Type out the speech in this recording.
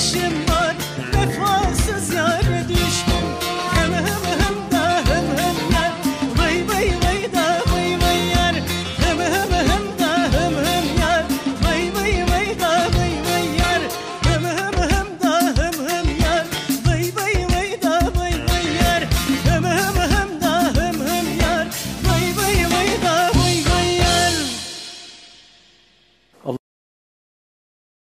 wishing